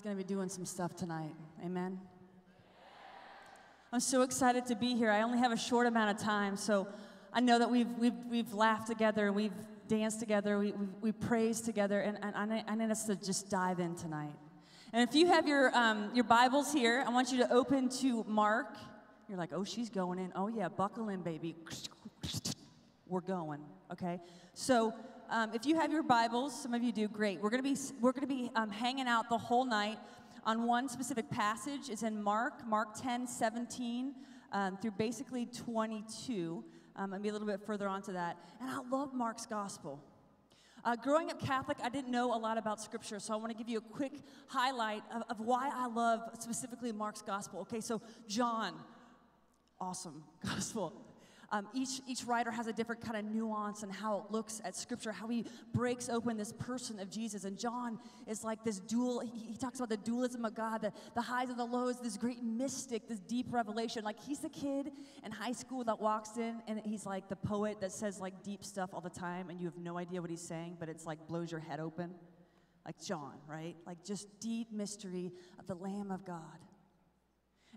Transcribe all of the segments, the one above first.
God's going to be doing some stuff tonight. Amen. I'm so excited to be here. I only have a short amount of time, so I know that we've, we've, we've laughed together, we've danced together, we, we, we praised together, and, and I, I need us to just dive in tonight. And if you have your, um, your Bibles here, I want you to open to Mark. You're like, oh, she's going in. Oh, yeah, buckle in, baby. We're going, okay? So um, if you have your Bibles, some of you do, great. We're going to be, we're going to be um, hanging out the whole night on one specific passage. It's in Mark, Mark 10, 17, um, through basically 22. Um, and be a little bit further on to that. And I love Mark's gospel. Uh, growing up Catholic, I didn't know a lot about Scripture, so I want to give you a quick highlight of, of why I love specifically Mark's Gospel. Okay, so John, awesome Gospel. Um, each, each writer has a different kind of nuance and how it looks at scripture, how he breaks open this person of Jesus. And John is like this dual, he, he talks about the dualism of God, the, the highs and the lows, this great mystic, this deep revelation. Like he's the kid in high school that walks in and he's like the poet that says like deep stuff all the time and you have no idea what he's saying, but it's like blows your head open. Like John, right? Like just deep mystery of the Lamb of God.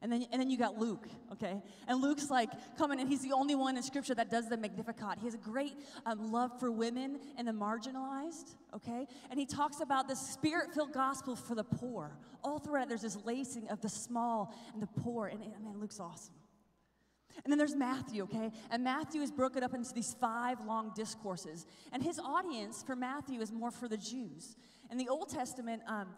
And then, and then you got Luke, okay? And Luke's like coming and he's the only one in scripture that does the Magnificat. He has a great um, love for women and the marginalized, okay? And he talks about the spirit filled gospel for the poor. All throughout, there's this lacing of the small and the poor. And, and man, Luke's awesome. And then there's Matthew, okay? And Matthew is broken up into these five long discourses. And his audience for Matthew is more for the Jews. In the Old Testament, um,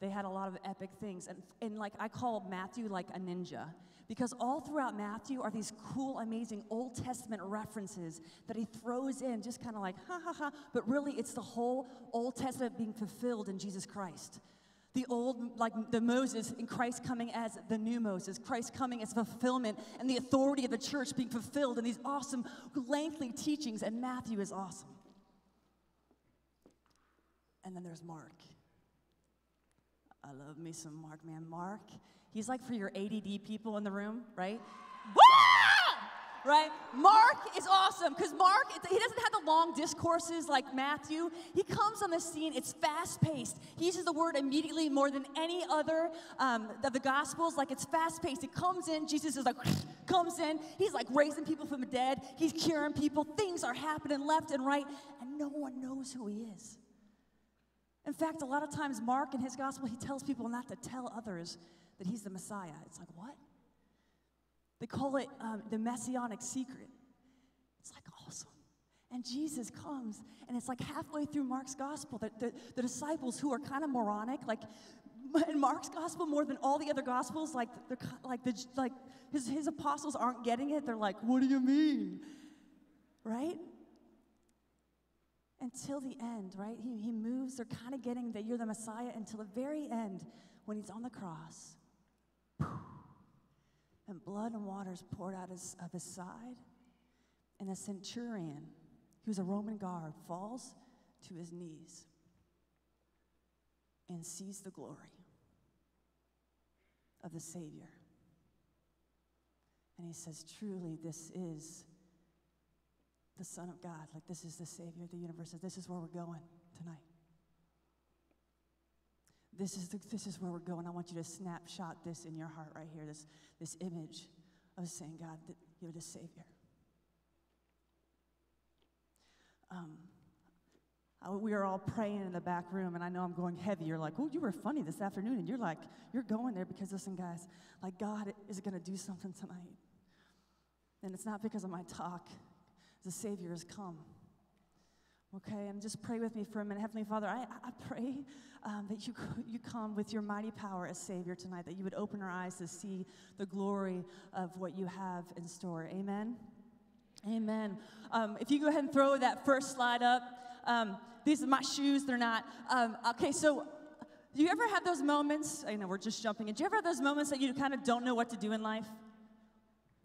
they had a lot of epic things. And, and like I call Matthew like a ninja because all throughout Matthew are these cool, amazing Old Testament references that he throws in, just kind of like, ha ha ha. But really, it's the whole Old Testament being fulfilled in Jesus Christ. The old, like the Moses, and Christ coming as the new Moses, Christ coming as fulfillment, and the authority of the church being fulfilled in these awesome, lengthy teachings. And Matthew is awesome. And then there's Mark. I love me some Mark, man. Mark, he's like for your ADD people in the room, right? right? Mark is awesome because Mark, he doesn't have the long discourses like Matthew. He comes on the scene, it's fast paced. He uses the word immediately more than any other um, of the Gospels. Like it's fast paced. He comes in, Jesus is like, comes in, he's like raising people from the dead, he's curing people, things are happening left and right, and no one knows who he is. In fact, a lot of times, Mark in his gospel, he tells people not to tell others that he's the Messiah. It's like, what? They call it um, the messianic secret. It's like awesome. And Jesus comes, and it's like halfway through Mark's gospel that the, the disciples who are kind of moronic, like in Mark's gospel more than all the other gospels, like they're like the like his, his apostles aren't getting it. They're like, what do you mean? Right? Until the end, right? He, he moves, they're kind of getting that you're the Messiah until the very end when he's on the cross. And blood and water is poured out his, of his side. And a centurion, he was a Roman guard, falls to his knees and sees the glory of the Savior. And he says, Truly, this is the Son of God. Like, this is the Savior of the universe. This is where we're going tonight. This is, the, this is where we're going. I want you to snapshot this in your heart right here this, this image of saying, God, that you're the Savior. Um, we are all praying in the back room, and I know I'm going heavy. You're like, oh, you were funny this afternoon. And you're like, you're going there because, listen, guys, like God is going to do something tonight. And it's not because of my talk, the Savior has come. Okay, and just pray with me for a minute. Heavenly Father, I, I pray um, that you, you come with your mighty power as Savior tonight, that you would open our eyes to see the glory of what you have in store. Amen. Amen. Um, if you go ahead and throw that first slide up, um, these are my shoes, they're not. Um, okay, so do you ever have those moments? I know we're just jumping in. Do you ever have those moments that you kind of don't know what to do in life?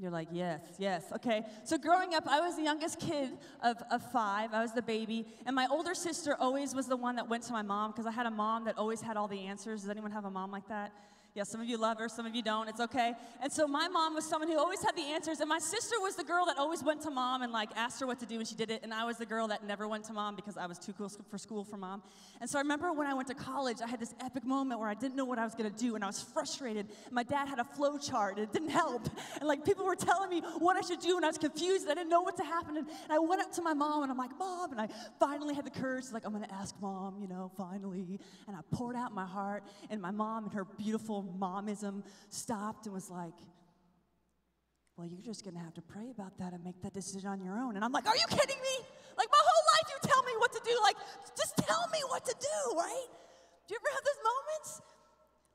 You're like, yes, yes, okay. So growing up, I was the youngest kid of, of five. I was the baby. And my older sister always was the one that went to my mom because I had a mom that always had all the answers. Does anyone have a mom like that? Yeah, some of you love her, some of you don't. It's okay. And so my mom was someone who always had the answers, and my sister was the girl that always went to mom and like asked her what to do, and she did it. And I was the girl that never went to mom because I was too cool for school for mom. And so I remember when I went to college, I had this epic moment where I didn't know what I was gonna do, and I was frustrated. My dad had a flow chart, and it didn't help. And like people were telling me what I should do, and I was confused. I didn't know what to happen. And, and I went up to my mom, and I'm like, Mom, and I finally had the courage, to like, I'm gonna ask mom, you know, finally. And I poured out my heart, and my mom and her beautiful momism stopped and was like, Well, you're just gonna have to pray about that and make that decision on your own. And I'm like, Are you kidding me? Like, my whole life you tell me what to do. Like, just tell me what to do, right? Do you ever have those moments?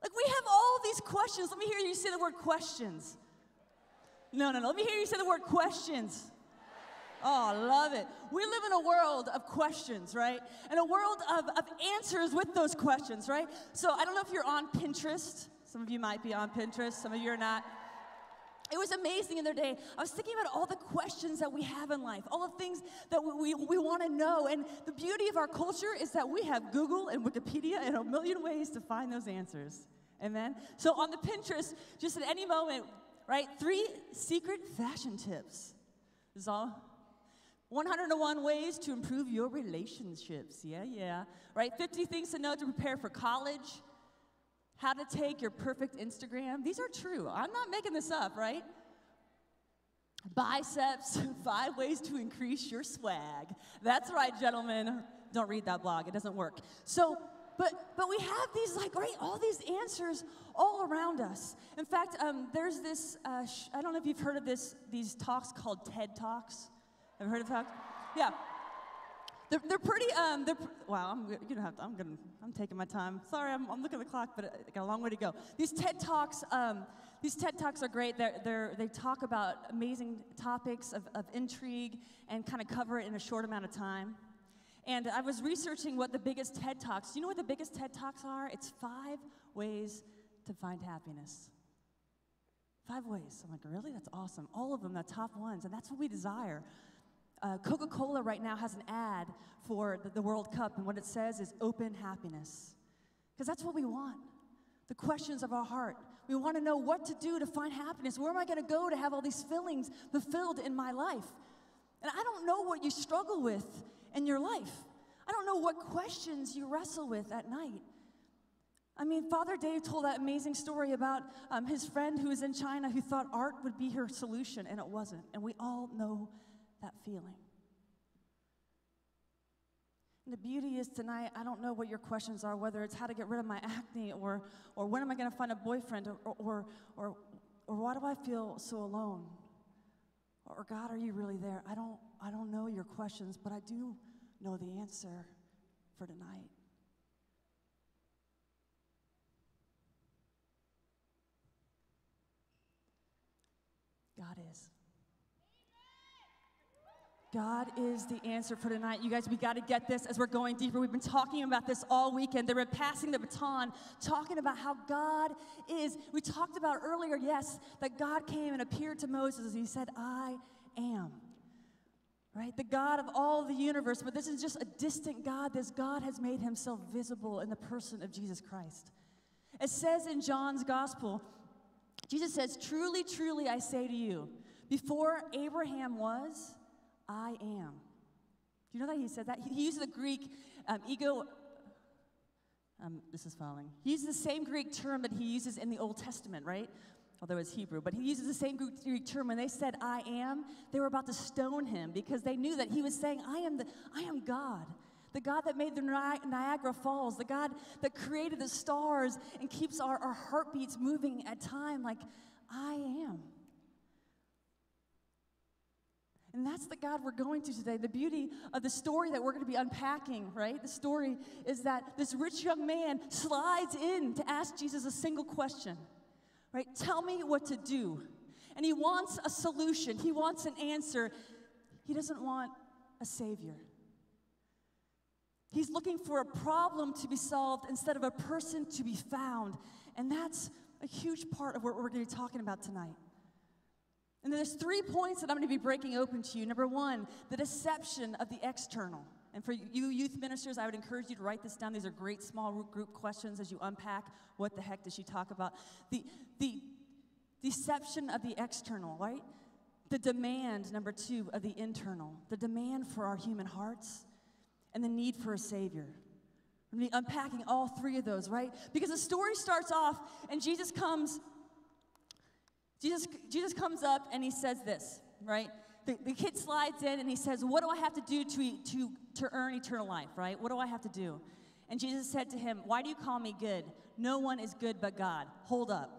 Like, we have all these questions. Let me hear you say the word questions. No, no, no. Let me hear you say the word questions. Oh, I love it. We live in a world of questions, right? And a world of, of answers with those questions, right? So I don't know if you're on Pinterest. Some of you might be on Pinterest, some of you are not. It was amazing in their day. I was thinking about all the questions that we have in life, all the things that we, we, we want to know. And the beauty of our culture is that we have Google and Wikipedia and a million ways to find those answers. Amen? So on the Pinterest, just at any moment, right, three secret fashion tips. This is all 101 ways to improve your relationships. Yeah, yeah. Right? 50 things to know to prepare for college how to take your perfect Instagram. These are true. I'm not making this up, right? Biceps, five ways to increase your swag. That's right, gentlemen. Don't read that blog, it doesn't work. So, but but we have these like right all these answers all around us in fact um, there's this uh, i don't know if you've heard of this these talks called ted talks have you heard of talks yeah they're, they're pretty, um, they're, wow, I'm gonna have to, I'm gonna, I'm taking my time. Sorry, I'm, I'm looking at the clock, but I got a long way to go. These TED Talks, um, these TED Talks are great. They're, they're, they talk about amazing topics of, of intrigue and kind of cover it in a short amount of time. And I was researching what the biggest TED Talks, you know what the biggest TED Talks are? It's five ways to find happiness. Five ways. I'm like, really? That's awesome. All of them, the top ones. And that's what we desire. Uh, Coca Cola right now has an ad for the, the World Cup, and what it says is open happiness. Because that's what we want the questions of our heart. We want to know what to do to find happiness. Where am I going to go to have all these feelings fulfilled in my life? And I don't know what you struggle with in your life. I don't know what questions you wrestle with at night. I mean, Father Dave told that amazing story about um, his friend who was in China who thought art would be her solution, and it wasn't. And we all know that feeling. And the beauty is tonight, I don't know what your questions are, whether it's how to get rid of my acne or, or when am I going to find a boyfriend or, or, or, or why do I feel so alone? Or God, are you really there? I don't, I don't know your questions, but I do know the answer for tonight. God is. God is the answer for tonight. You guys, we got to get this as we're going deeper. We've been talking about this all weekend. They've been passing the baton, talking about how God is. We talked about earlier, yes, that God came and appeared to Moses. He said, I am. Right? The God of all the universe. But this is just a distant God. This God has made himself visible in the person of Jesus Christ. It says in John's gospel, Jesus says, Truly, truly, I say to you, before Abraham was, I am. Do you know that he said that? He, he uses the Greek um, ego. Um, this is falling. He uses the same Greek term that he uses in the Old Testament, right? Although it's Hebrew, but he uses the same Greek term. When they said "I am," they were about to stone him because they knew that he was saying, "I am the, I am God." The God that made the Niagara Falls, the God that created the stars and keeps our, our heartbeats moving at time, like, I am. And that's the God we're going to today. The beauty of the story that we're going to be unpacking, right? The story is that this rich young man slides in to ask Jesus a single question, right? Tell me what to do. And he wants a solution, he wants an answer. He doesn't want a savior. He's looking for a problem to be solved instead of a person to be found. And that's a huge part of what we're going to be talking about tonight. And there's three points that I'm going to be breaking open to you. Number one, the deception of the external. And for you youth ministers, I would encourage you to write this down. These are great small group questions as you unpack what the heck does she talk about. The, the deception of the external, right? The demand, number two, of the internal. The demand for our human hearts and the need for a Savior. Be unpacking all three of those, right? Because the story starts off and Jesus comes, Jesus, Jesus comes up and he says this, right? The, the kid slides in and he says, What do I have to do to, to, to earn eternal life, right? What do I have to do? And Jesus said to him, Why do you call me good? No one is good but God. Hold up.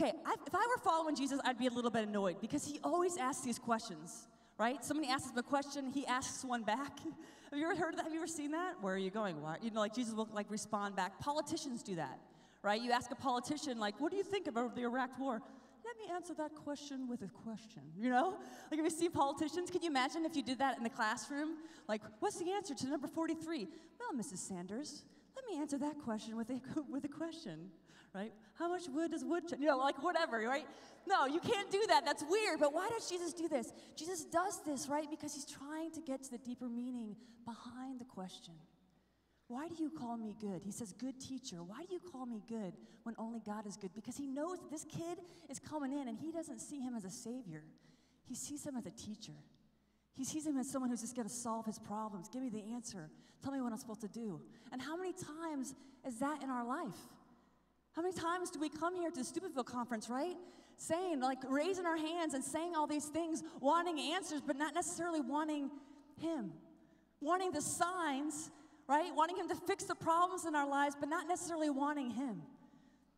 Okay, I, if I were following Jesus, I'd be a little bit annoyed because he always asks these questions, right? Somebody asks him a question, he asks one back. Have you ever heard that? Have you ever seen that? Where are you going? Why? You know, like Jesus will like respond back. Politicians do that, right? You ask a politician, like, what do you think about the Iraq war? Let me answer that question with a question, you know? Like, if you see politicians, can you imagine if you did that in the classroom? Like, what's the answer to number 43? Well, Mrs. Sanders, let me answer that question with a, with a question, right? How much wood does wood, you know, like whatever, right? No, you can't do that. That's weird. But why does Jesus do this? Jesus does this, right? Because he's trying to get to the deeper meaning behind the question. Why do you call me good? He says, Good teacher. Why do you call me good when only God is good? Because he knows this kid is coming in and he doesn't see him as a savior, he sees him as a teacher. He sees him as someone who's just going to solve his problems. Give me the answer. Tell me what I'm supposed to do. And how many times is that in our life? How many times do we come here to the Steubenville conference, right? Saying, like, raising our hands and saying all these things, wanting answers, but not necessarily wanting Him. Wanting the signs, right? Wanting Him to fix the problems in our lives, but not necessarily wanting Him.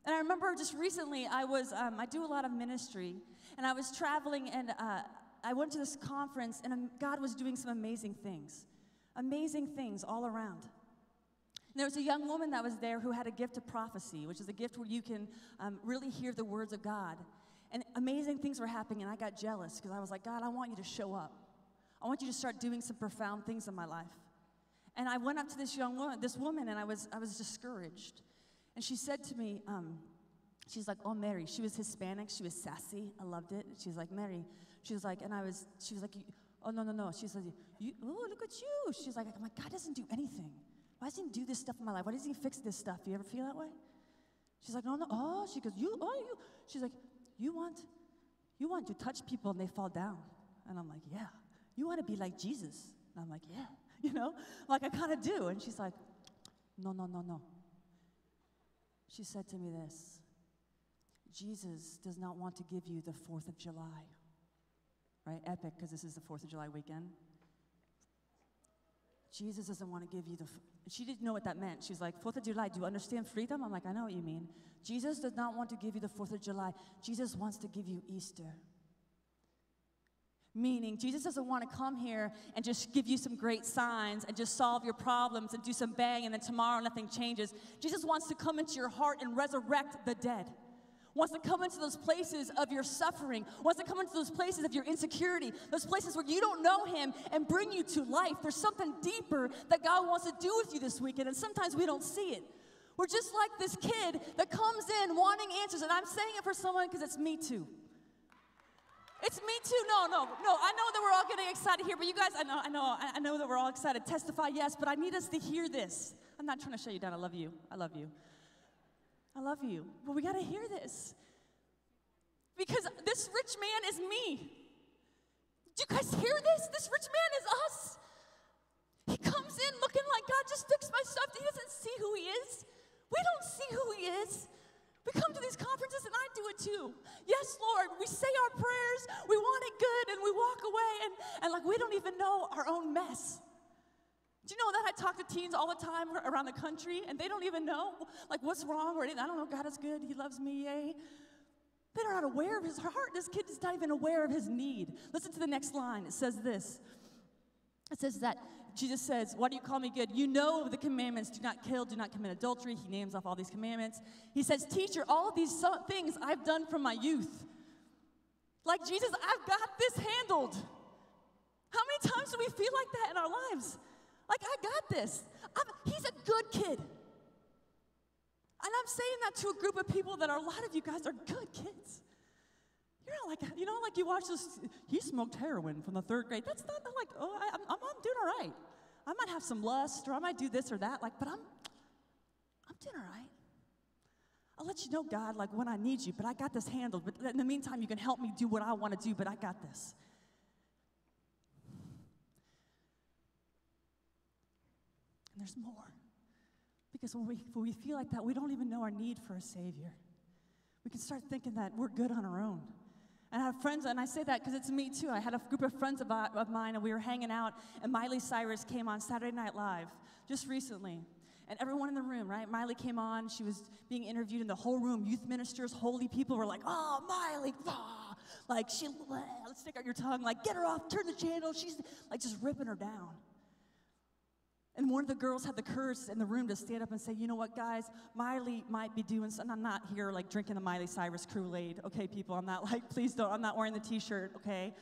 And I remember just recently, I was, um, I do a lot of ministry, and I was traveling, and uh, I went to this conference, and um, God was doing some amazing things. Amazing things all around. And there was a young woman that was there who had a gift of prophecy, which is a gift where you can um, really hear the words of God. And amazing things were happening, and I got jealous because I was like, God, I want you to show up. I want you to start doing some profound things in my life. And I went up to this young woman, this woman, and I was, I was discouraged. And she said to me, um, she's like, oh, Mary. She was Hispanic. She was sassy. I loved it. She was like, Mary. She was like, and I was, she was like, oh, no, no, no. She said, you, oh, look at you. She's like, like, God doesn't do anything. Why doesn't he do this stuff in my life? Why doesn't he fix this stuff? Do you ever feel that way? She's like, no, no. Oh, she goes, you, oh, you. She's like, you want, you want to touch people and they fall down. And I'm like, yeah. You want to be like Jesus. And I'm like, yeah. You know, like I kind of do. And she's like, no, no, no, no. She said to me this Jesus does not want to give you the 4th of July, right? Epic, because this is the 4th of July weekend. Jesus doesn't want to give you the. She didn't know what that meant. She's like, Fourth of July, do you understand freedom? I'm like, I know what you mean. Jesus does not want to give you the Fourth of July. Jesus wants to give you Easter. Meaning, Jesus doesn't want to come here and just give you some great signs and just solve your problems and do some bang and then tomorrow nothing changes. Jesus wants to come into your heart and resurrect the dead wants to come into those places of your suffering, wants to come into those places of your insecurity, those places where you don't know Him and bring you to life. There's something deeper that God wants to do with you this weekend, and sometimes we don't see it. We're just like this kid that comes in wanting answers, and I'm saying it for someone because it's me too. It's me too. No, no, no. I know that we're all getting excited here, but you guys, I know, I know, I know that we're all excited. Testify, yes, but I need us to hear this. I'm not trying to shut you down. I love you. I love you. I love you. But we got to hear this. Because this rich man is me. Do you guys hear this? This rich man is us. He comes in looking like God just fixed my stuff. He doesn't see who he is. We don't see who he is. We come to these conferences and I do it too. Yes, Lord, we say our prayers, we want it good, and we walk away and, and like we don't even know our own mess. Do you know that I talk to teens all the time around the country and they don't even know like what's wrong or anything? I don't know, God is good, He loves me, yay. They're not aware of his heart. This kid is not even aware of his need. Listen to the next line. It says this. It says that Jesus says, Why do you call me good? You know the commandments do not kill, do not commit adultery. He names off all these commandments. He says, Teacher, all of these things I've done from my youth. Like Jesus, I've got this handled. How many times do we feel like that in our lives? Like, I got this. I'm, he's a good kid. And I'm saying that to a group of people that are, a lot of you guys are good kids. You're not like, you know, like you watch this, he smoked heroin from the third grade. That's not like, oh, I, am on I'm doing all right. I might have some lust or I might do this or that, like, but I'm, I'm doing all right. I'll let you know, God, like when I need you, but I got this handled. But in the meantime, you can help me do what I want to do, but I got this. And there's more. Because when we, when we feel like that, we don't even know our need for a Savior. We can start thinking that we're good on our own. And I have friends, and I say that because it's me too. I had a group of friends of, of mine, and we were hanging out, and Miley Cyrus came on Saturday Night Live just recently. And everyone in the room, right? Miley came on, she was being interviewed in the whole room. Youth ministers, holy people were like, oh, Miley, ah. like, she, let's stick out your tongue, like, get her off, turn the channel. She's like just ripping her down. And one of the girls had the courage in the room to stand up and say, you know what, guys, Miley might be doing something. I'm not here like drinking the Miley Cyrus Kool-Aid, okay, people? I'm not like, please don't, I'm not wearing the t-shirt, okay?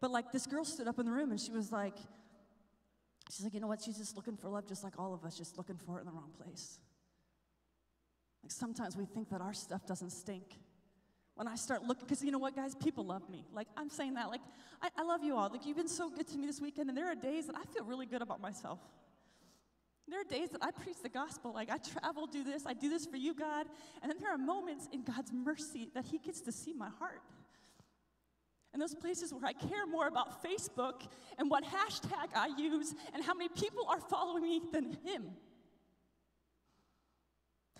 But like this girl stood up in the room and she was like, she's like, you know what, she's just looking for love just like all of us, just looking for it in the wrong place. Like sometimes we think that our stuff doesn't stink. When I start looking, because you know what, guys, people love me. Like, I'm saying that, like, I, I love you all. Like, you've been so good to me this weekend, and there are days that I feel really good about myself. There are days that I preach the gospel, like I travel, do this, I do this for you, God. And then there are moments in God's mercy that He gets to see my heart. And those places where I care more about Facebook and what hashtag I use and how many people are following me than Him.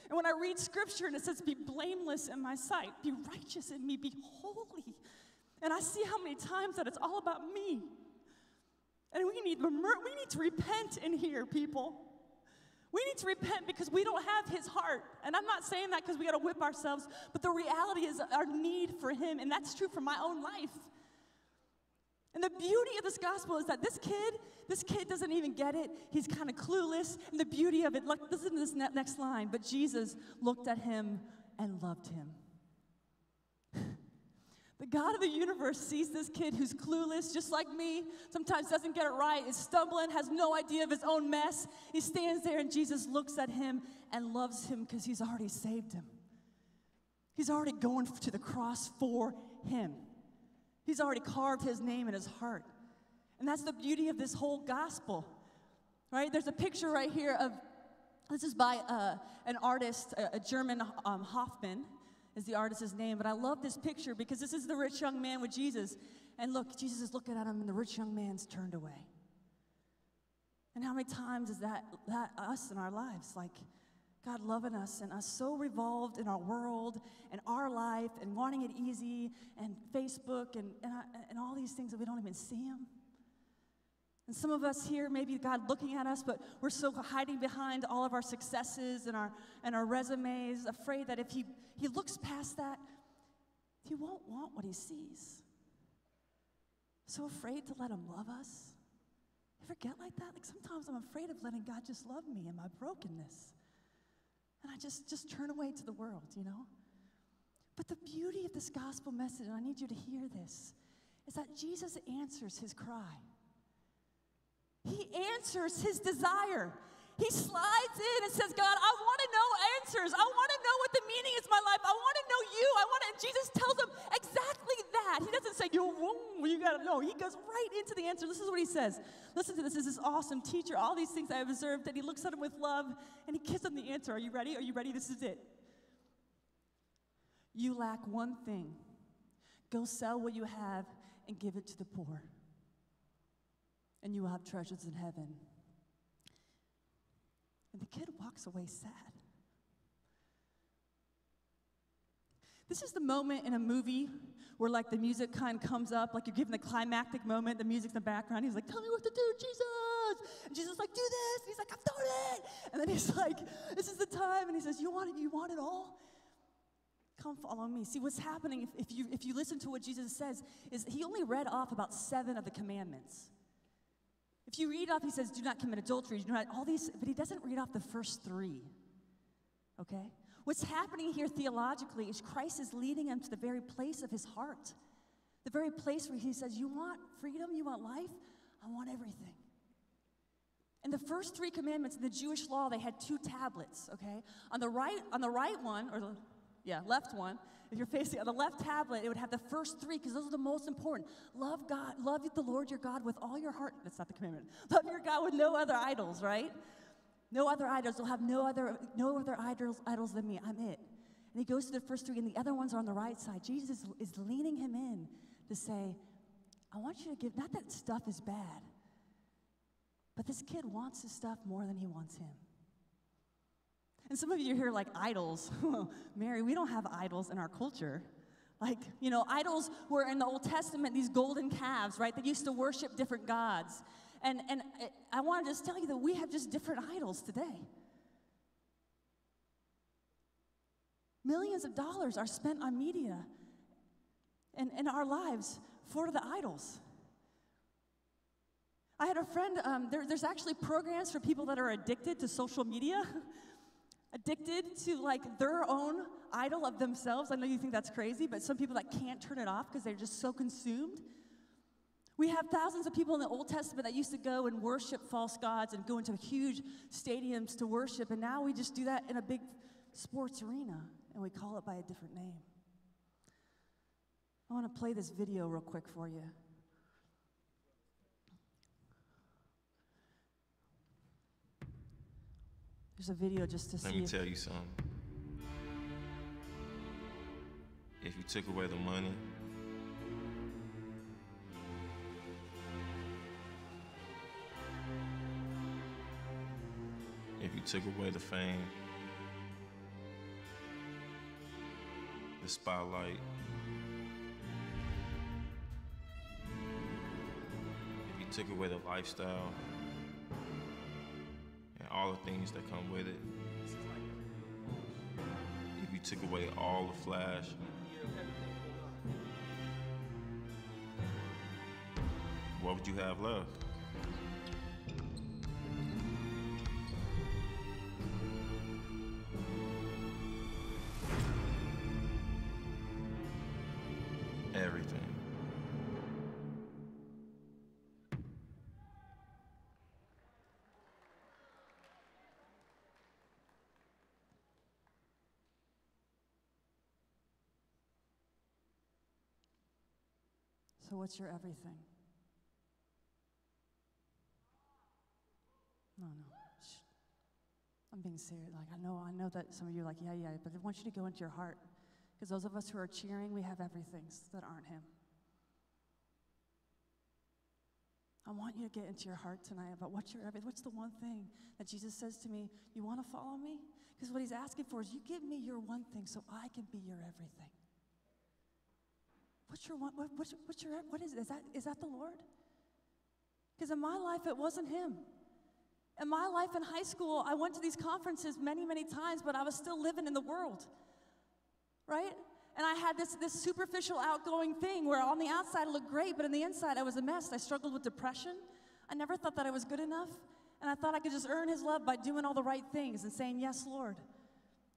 And when I read scripture and it says, Be blameless in my sight, be righteous in me, be holy. And I see how many times that it's all about me. And we need, we need to repent in here, people. We need to repent because we don't have his heart. And I'm not saying that because we got to whip ourselves, but the reality is our need for him, and that's true for my own life. And the beauty of this gospel is that this kid, this kid doesn't even get it. He's kind of clueless. And the beauty of it, look, listen to this next line. But Jesus looked at him and loved him. The God of the universe sees this kid who's clueless, just like me, sometimes doesn't get it right, is stumbling, has no idea of his own mess. He stands there and Jesus looks at him and loves him because he's already saved him. He's already going to the cross for him. He's already carved his name in his heart. And that's the beauty of this whole gospel, right? There's a picture right here of this is by uh, an artist, a, a German um, Hofmann is the artist's name. But I love this picture because this is the rich young man with Jesus. And look, Jesus is looking at him, and the rich young man's turned away. And how many times is that, that us in our lives? Like, God loving us and us so revolved in our world and our life and wanting it easy and Facebook and, and, and all these things that we don't even see Him. And some of us here, maybe God looking at us, but we're still hiding behind all of our successes and our, and our resumes, afraid that if he, he looks past that, he won't want what he sees. So afraid to let him love us. Ever get like that? Like sometimes I'm afraid of letting God just love me in my brokenness. And I just, just turn away to the world, you know? But the beauty of this gospel message, and I need you to hear this, is that Jesus answers his cry. He answers his desire. He slides in and says, God, I want to know answers. I want to know what the meaning is my life. I want to know you. I want to. And Jesus tells him exactly that. He doesn't say, you, you got to know. He goes right into the answer. This is what he says. Listen to this. This is awesome teacher. All these things I have observed. And he looks at him with love and he gives him the answer. Are you ready? Are you ready? This is it. You lack one thing. Go sell what you have and give it to the poor and you will have treasures in heaven. And the kid walks away sad. This is the moment in a movie where like the music kind of comes up, like you're given the climactic moment, the music's in the background. He's like, tell me what to do, Jesus. And Jesus is like, do this. And he's like, I've done it. And then he's like, this is the time. And he says, you want it, you want it all? Come follow me. See, what's happening if, if, you, if you listen to what Jesus says is he only read off about seven of the commandments. If you read off, he says, do not commit adultery, do not, all these, but he doesn't read off the first three. Okay? What's happening here theologically is Christ is leading him to the very place of his heart. The very place where he says, You want freedom? You want life? I want everything. And the first three commandments in the Jewish law, they had two tablets, okay? On the right, on the right one, or the yeah, left one, If you're facing on the left tablet, it would have the first three because those are the most important. Love God, love the Lord your God with all your heart. That's not the commandment. Love your God with no other idols, right? No other idols. You'll have no other, no other idols, idols than me. I'm it. And he goes to the first three, and the other ones are on the right side. Jesus is, leaning him in to say, I want you to give, not that stuff is bad, but this kid wants his stuff more than he wants him. And some of you here like idols. Mary, we don't have idols in our culture. Like, you know, idols were in the Old Testament, these golden calves, right? They used to worship different gods. And, and I want to just tell you that we have just different idols today. Millions of dollars are spent on media and in our lives for the idols. I had a friend, um, there, there's actually programs for people that are addicted to social media. addicted to like their own idol of themselves. I know you think that's crazy, but some people that can't turn it off because they're just so consumed. We have thousands of people in the Old Testament that used to go and worship false gods and go into huge stadiums to worship, and now we just do that in a big sports arena and we call it by a different name. I want to play this video real quick for you. There's a video just to Let see. Let me tell you something. If you took away the money, if you took away the fame, the spotlight, if you took away the lifestyle, and all the things that come with it. If you took away all the flash, what would you have left? So, what's your everything? No, no. Shh. I'm being serious. Like, I know, I know that some of you are like, yeah, yeah, but I want you to go into your heart. Because those of us who are cheering, we have everything that aren't Him. I want you to get into your heart tonight about what's your everything. What's the one thing that Jesus says to me, you want to follow me? Because what He's asking for is you give me your one thing so I can be your everything. What's your? What, what's, what's your? What is? Is that is that the Lord? Because in my life, it wasn't Him. In my life in high school, I went to these conferences many, many times, but I was still living in the world, right? And I had this this superficial, outgoing thing where on the outside it looked great, but on the inside I was a mess. I struggled with depression. I never thought that I was good enough, and I thought I could just earn His love by doing all the right things and saying yes, Lord.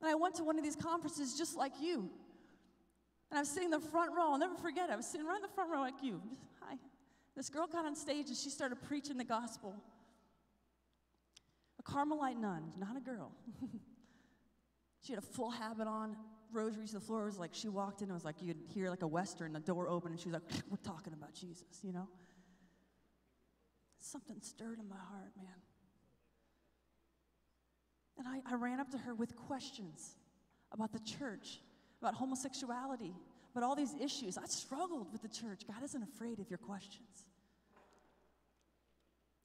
And I went to one of these conferences just like you. And I was sitting in the front row. I'll never forget it. I was sitting right in the front row like you. Hi. This girl got on stage and she started preaching the gospel. A Carmelite nun, not a girl. she had a full habit on, rosaries to the floor. It was like she walked in, it was like you'd hear like a Western, the door open, and she was like, We're talking about Jesus, you know? Something stirred in my heart, man. And I, I ran up to her with questions about the church about homosexuality, about all these issues. I struggled with the church. God isn't afraid of your questions.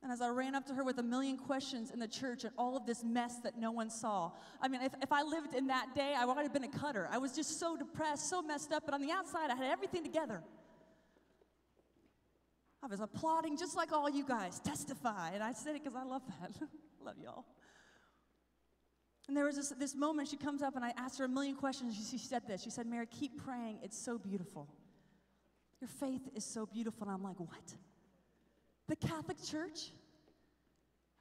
And as I ran up to her with a million questions in the church and all of this mess that no one saw, I mean, if, if I lived in that day, I would have been a cutter. I was just so depressed, so messed up, but on the outside, I had everything together. I was applauding just like all you guys, testify. And I said it because I love that. love y'all. And there was this, this moment, she comes up and I asked her a million questions. She, she said this. She said, Mary, keep praying. It's so beautiful. Your faith is so beautiful. And I'm like, what? The Catholic Church?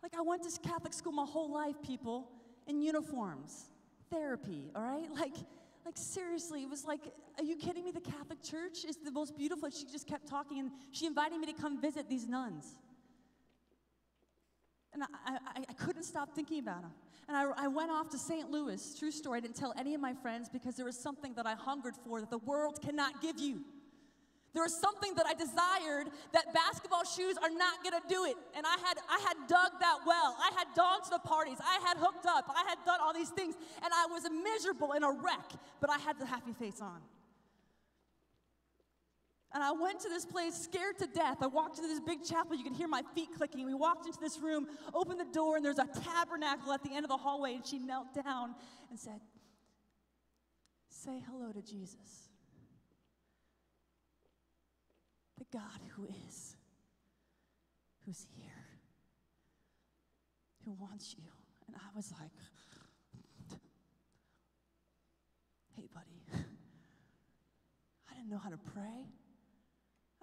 Like, I went to Catholic school my whole life, people, in uniforms, therapy, all right? Like, like seriously, it was like, are you kidding me? The Catholic Church is the most beautiful. She just kept talking and she invited me to come visit these nuns. And I, I, I couldn't stop thinking about him. And I, I went off to St. Louis, true story. I didn't tell any of my friends because there was something that I hungered for that the world cannot give you. There was something that I desired that basketball shoes are not gonna do it. And I had I had dug that well. I had gone to the parties. I had hooked up. I had done all these things. And I was miserable and a wreck, but I had the happy face on. And I went to this place scared to death. I walked into this big chapel. You could hear my feet clicking. We walked into this room, opened the door, and there's a tabernacle at the end of the hallway. And she knelt down and said, Say hello to Jesus. The God who is, who's here, who wants you. And I was like, Hey, buddy. I didn't know how to pray.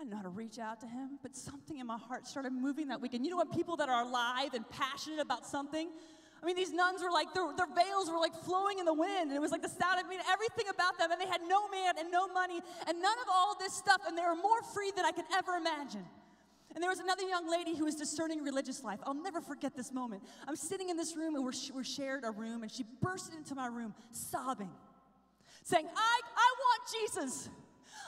I know how to reach out to him, but something in my heart started moving that weekend. You know what? people that are alive and passionate about something? I mean, these nuns were like, their, their veils were like flowing in the wind, and it was like the sound, I mean, everything about them, and they had no man and no money and none of all this stuff, and they were more free than I could ever imagine. And there was another young lady who was discerning religious life. I'll never forget this moment. I'm sitting in this room, and we're, we're shared a room, and she bursted into my room sobbing, saying, I, I want Jesus.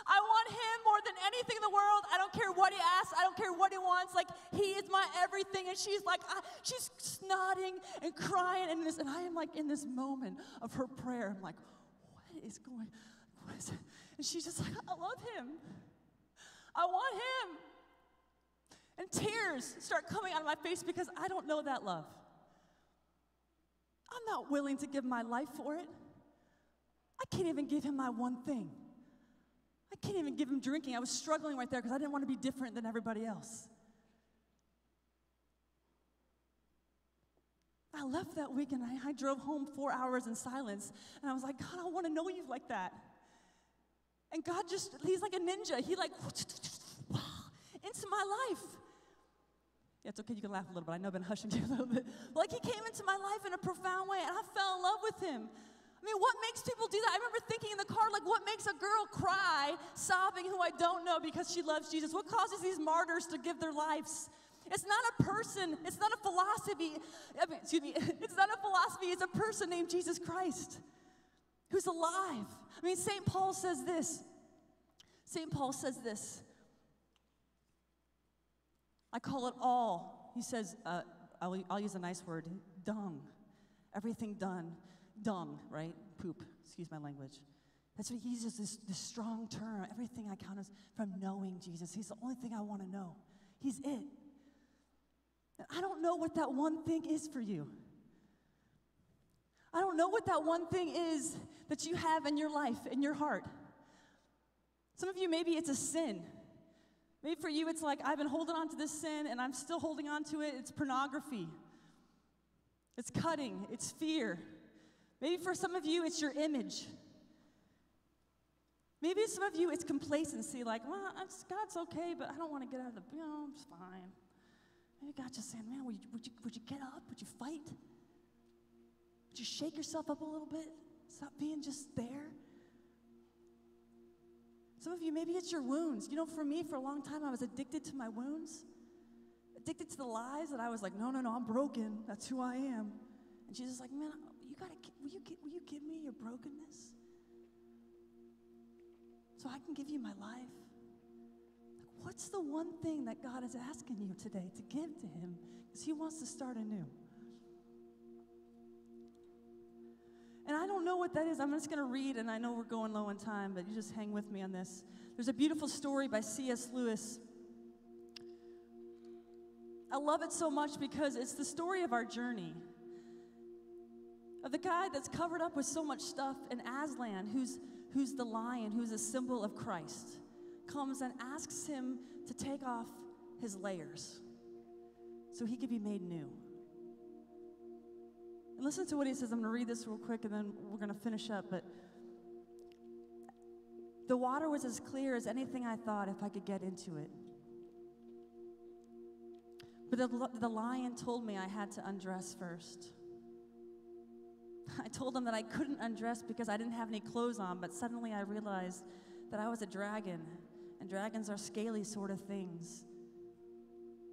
I want him more than anything in the world. I don't care what he asks. I don't care what he wants. Like he is my everything. And she's like, she's nodding and crying and this, and I am like in this moment of her prayer. I'm like, what is going? It? And she's just like, I love him. I want him. And tears start coming out of my face because I don't know that love. I'm not willing to give my life for it. I can't even give him my one thing. I can't even give him drinking. I was struggling right there because I didn't want to be different than everybody else. I left that week and I, I drove home four hours in silence. And I was like, God, I want to know you like that. And God just, he's like a ninja. He like, into my life. Yeah, it's okay, you can laugh a little bit. I know I've been hushing you a little bit. Like he came into my life in a profound way and I fell in love with him. I mean, what makes people do that? I remember thinking in the car, like, what makes a girl cry, sobbing, who I don't know because she loves Jesus? What causes these martyrs to give their lives? It's not a person, it's not a philosophy. I mean, excuse me, it's not a philosophy, it's a person named Jesus Christ who's alive. I mean, St. Paul says this. St. Paul says this. I call it all. He says, uh, I'll, I'll use a nice word dung. Everything done dung, right? Poop, excuse my language. That's what he uses this, this strong term. Everything I count as from knowing Jesus. He's the only thing I want to know. He's it. And I don't know what that one thing is for you. I don't know what that one thing is that you have in your life, in your heart. Some of you, maybe it's a sin. Maybe for you, it's like, I've been holding on to this sin and I'm still holding on to it. It's pornography, it's cutting, it's fear, Maybe for some of you, it's your image. Maybe some of you, it's complacency, like, well, God's okay, but I don't want to get out of the, you know, it's fine. Maybe God's just saying, man, would you, would, you, would you get up? Would you fight? Would you shake yourself up a little bit? Stop being just there? Some of you, maybe it's your wounds. You know, for me, for a long time, I was addicted to my wounds, addicted to the lies that I was like, no, no, no, I'm broken. That's who I am. And Jesus is like, man, gotta, will you, will you give me your brokenness? So I can give you my life. Like, what's the one thing that God is asking you today to give to Him? Because He wants to start anew. And I don't know what that is. I'm just going to read, and I know we're going low on time, but you just hang with me on this. There's a beautiful story by C.S. Lewis. I love it so much because it's the story of our journey of the guy that's covered up with so much stuff, and Aslan, who's, who's the lion, who's a symbol of Christ, comes and asks him to take off his layers so he could be made new. And listen to what he says. I'm going to read this real quick and then we're going to finish up. But the water was as clear as anything I thought if I could get into it. But the, the lion told me I had to undress first. I told him that I couldn't undress because I didn't have any clothes on, but suddenly I realized that I was a dragon, and dragons are scaly sort of things.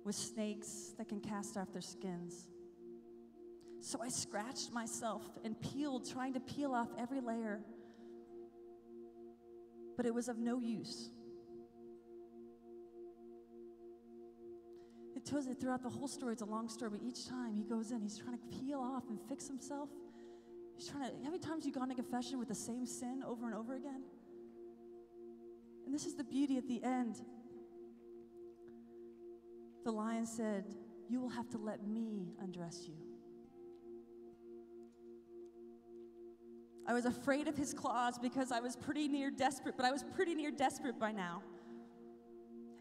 with snakes that can cast off their skins. So I scratched myself and peeled, trying to peel off every layer. But it was of no use. It tells it throughout the whole story. It's a long story, but each time he goes in, he's trying to peel off and fix himself. Trying to. How many times you gone to confession with the same sin over and over again? And this is the beauty at the end. The lion said, You will have to let me undress you. I was afraid of his claws because I was pretty near desperate, but I was pretty near desperate by now.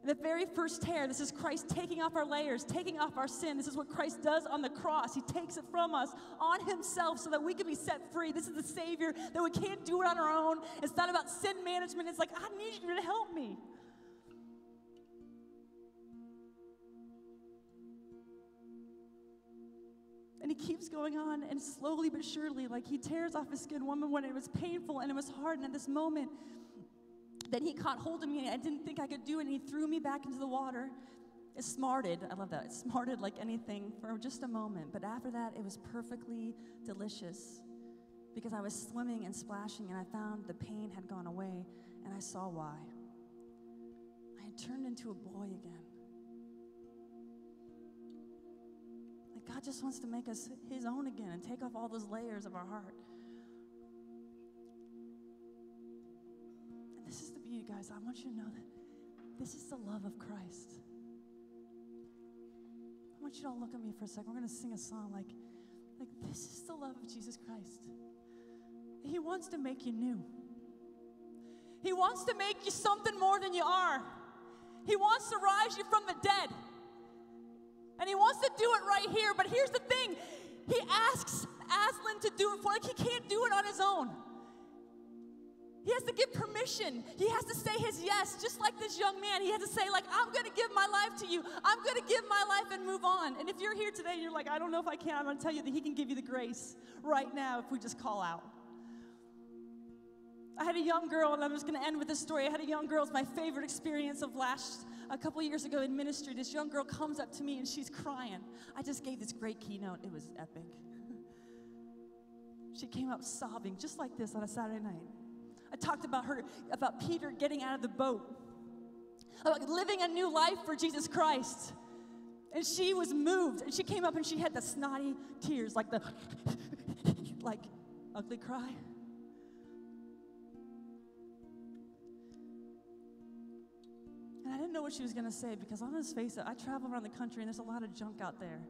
The very first tear, this is Christ taking off our layers, taking off our sin. This is what Christ does on the cross. He takes it from us on himself so that we can be set free. This is the Savior that we can't do it on our own. It's not about sin management. It's like, I need you to help me. And he keeps going on, and slowly but surely, like he tears off his skin by one. It was painful and it was hard. And at this moment, then he caught hold of me, and I didn't think I could do it, and he threw me back into the water. It smarted, I love that. It smarted like anything for just a moment. But after that, it was perfectly delicious because I was swimming and splashing, and I found the pain had gone away, and I saw why. I had turned into a boy again. Like God just wants to make us His own again and take off all those layers of our heart. Beauty, guys. I want you to know that this is the love of Christ. I want you to all look at me for a second. We're going to sing a song like, like this is the love of Jesus Christ. He wants to make you new. He wants to make you something more than you are. He wants to rise you from the dead. And he wants to do it right here. But here's the thing he asks Aslan to do it for, like, he can't do it on his own. He has to give permission. He has to say his yes, just like this young man. He has to say, like, I'm going to give my life to you. I'm going to give my life and move on. And if you're here today and you're like, I don't know if I can, I'm going to tell you that he can give you the grace right now if we just call out. I had a young girl, and I'm just going to end with this story. I had a young girl. It's my favorite experience of last a couple years ago in ministry, this young girl comes up to me and she's crying. I just gave this great keynote, it was epic. she came up sobbing, just like this on a Saturday night. I talked about her, about Peter getting out of the boat, about living a new life for Jesus Christ. And she was moved, and she came up and she had the snotty tears, like the, like, ugly cry. And I didn't know what she was going to say because I'm going face it, I travel around the country and there's a lot of junk out there.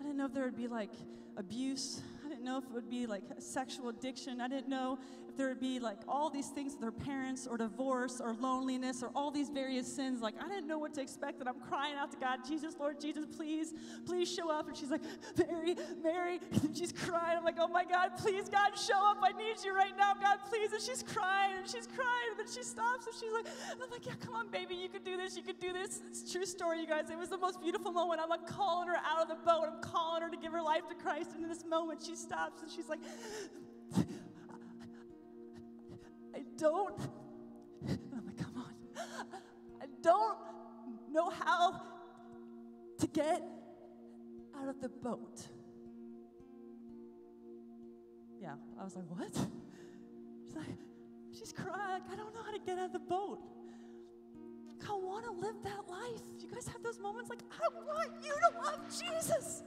I didn't know if there would be like abuse. Didn't know if it would be like sexual addiction. I didn't know if there would be like all these things with their parents or divorce or loneliness or all these various sins. Like, I didn't know what to expect. And I'm crying out to God, Jesus, Lord, Jesus, please, please show up. And she's like, Mary, Mary. And she's crying. I'm like, oh my God, please, God, show up. I need you right now, God, please. And she's crying and she's crying. And then she stops and she's like, I'm like, yeah, come on, baby. You could do this. You could do this. It's true story, you guys. It was the most beautiful moment. I'm like calling her out of the boat. I'm calling her to give her life to Christ. And in this moment, she stops and she's like, don't, I'm like, come on. I don't know how to get out of the boat. Yeah, I was like, what? She's like, she's crying. I don't know how to get out of the boat. I want to live that life. You guys have those moments like, I want you to love Jesus.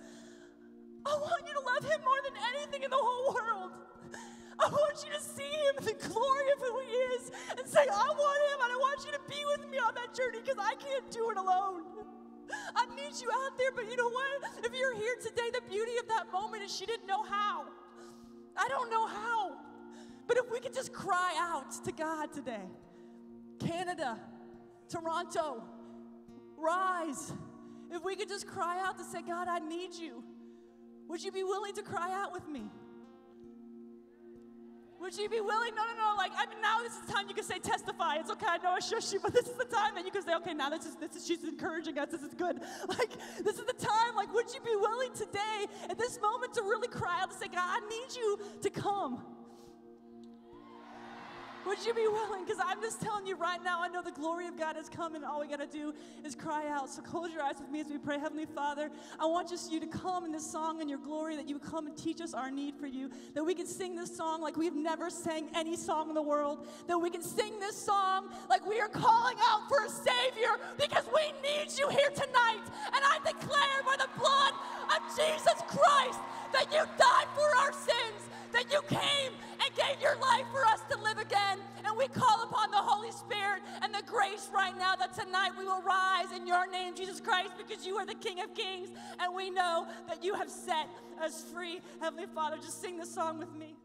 I want you to love him more than anything in the whole world. I want you to see him, the glory of who he is, and say, I want him, and I want you to be with me on that journey because I can't do it alone. I need you out there, but you know what? If you're here today, the beauty of that moment is she didn't know how. I don't know how. But if we could just cry out to God today, Canada, Toronto, rise. If we could just cry out to say, God, I need you. Would you be willing to cry out with me? Would you be willing? No, no, no. Like, I mean, now this is the time you can say testify. It's okay. I know I shush you, but this is the time that you can say, okay, now this is this is she's encouraging us. This is good. Like, this is the time. Like, would you be willing today at this moment to really cry out and say, God, I need you to come. Would you be willing? Because I'm just telling you right now, I know the glory of God has come, and all we got to do is cry out. So close your eyes with me as we pray. Heavenly Father, I want just you to come in this song in your glory, that you would come and teach us our need for you, that we can sing this song like we've never sang any song in the world, that we can sing this song like we are calling out for a Savior because we need you here tonight. And I declare by the blood of Jesus Christ that you died for our sins, that you came and gave your life for us to live again. And we call upon the Holy Spirit and the grace right now that tonight we will rise in your name, Jesus Christ, because you are the King of Kings. And we know that you have set us free. Heavenly Father, just sing the song with me.